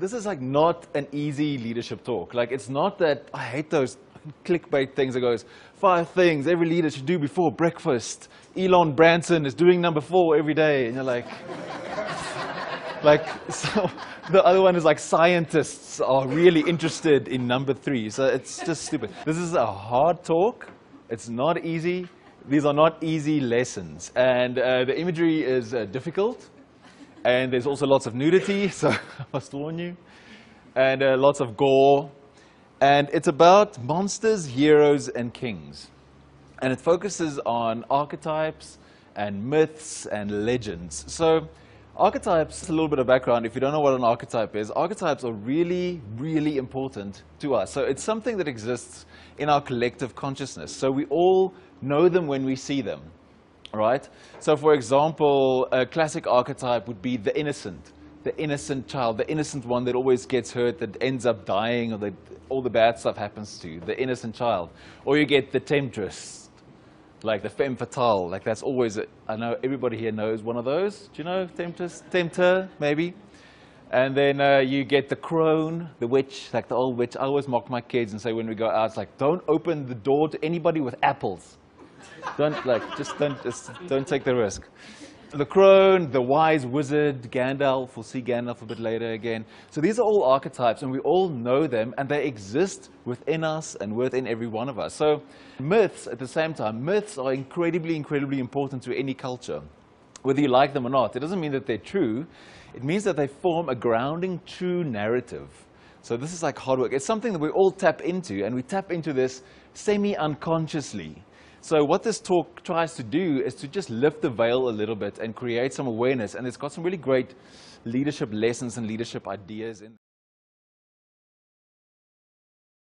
this is like not an easy leadership talk. Like it's not that I hate those clickbait things that goes five things every leader should do before breakfast. Elon Branson is doing number four every day, and you're like, like so. The other one is like scientists are really interested in number three. So it's just stupid. This is a hard talk. It's not easy. These are not easy lessons, and uh, the imagery is uh, difficult. And there's also lots of nudity, so I must warn you. And uh, lots of gore. And it's about monsters, heroes, and kings. And it focuses on archetypes and myths and legends. So archetypes, a little bit of background, if you don't know what an archetype is, archetypes are really, really important to us. So it's something that exists in our collective consciousness. So we all know them when we see them right? So for example, a classic archetype would be the innocent, the innocent child, the innocent one that always gets hurt, that ends up dying, or that all the bad stuff happens to, the innocent child. Or you get the temptress, like the femme fatale, like that's always, a, I know everybody here knows one of those. Do you know temptress, tempter, maybe? And then uh, you get the crone, the witch, like the old witch. I always mock my kids and say when we go out, it's like, don't open the door to anybody with apples don't like just don't just don't take the risk. The crone, the wise wizard, Gandalf, we'll see Gandalf a bit later again. So these are all archetypes and we all know them and they exist within us and within every one of us. So myths at the same time, myths are incredibly, incredibly important to any culture. Whether you like them or not, it doesn't mean that they're true. It means that they form a grounding true narrative. So this is like hard work. It's something that we all tap into and we tap into this semi-unconsciously. So what this talk tries to do is to just lift the veil a little bit and create some awareness. And it's got some really great leadership lessons and leadership ideas in